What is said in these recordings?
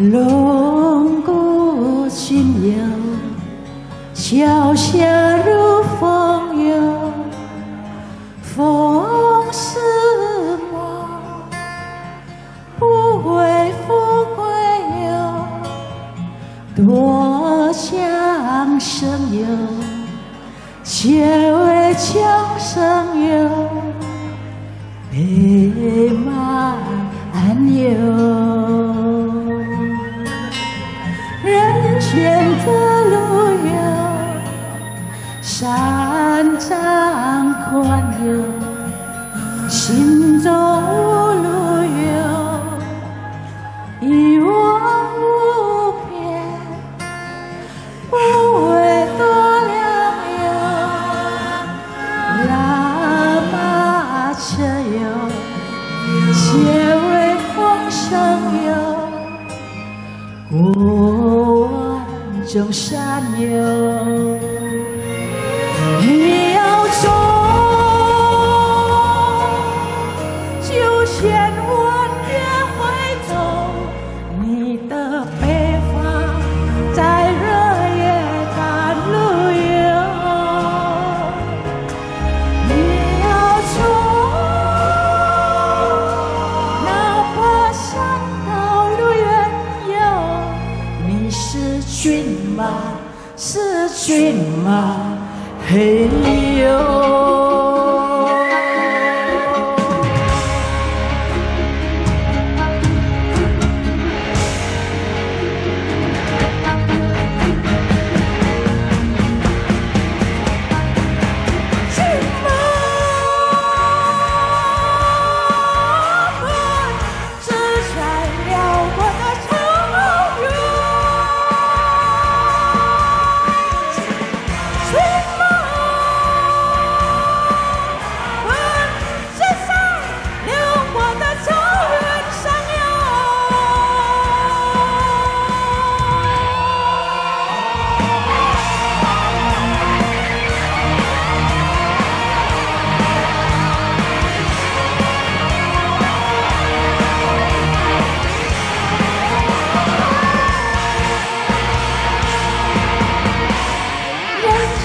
龙骨心摇，潇洒如风摇，风似梦，不回富贵游，多想生有，且为江生有，美梦。山长宽有，心中无路有一望无边，不为多良友，拉马车。且为风声哟，过万众山哟，千万别回头，你的北发在热夜赶路游。你要走，哪怕山高路远哟，你是骏马，是骏马，嘿呦。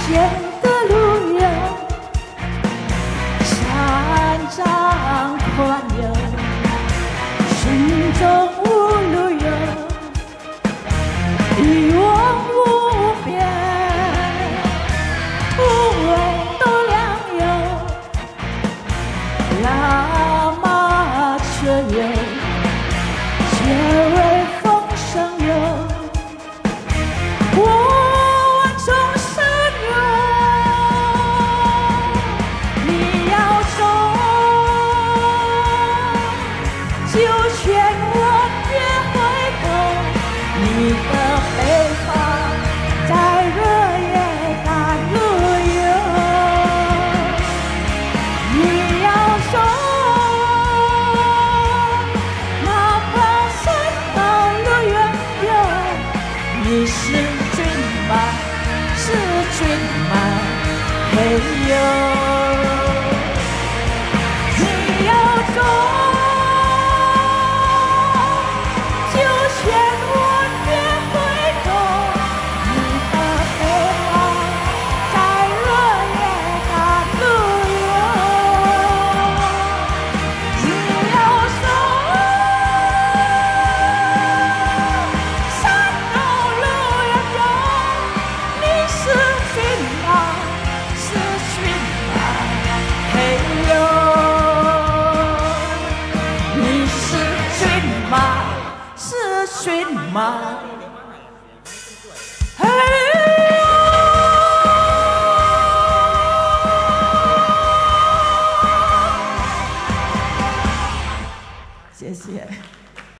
的骏马，嘿 my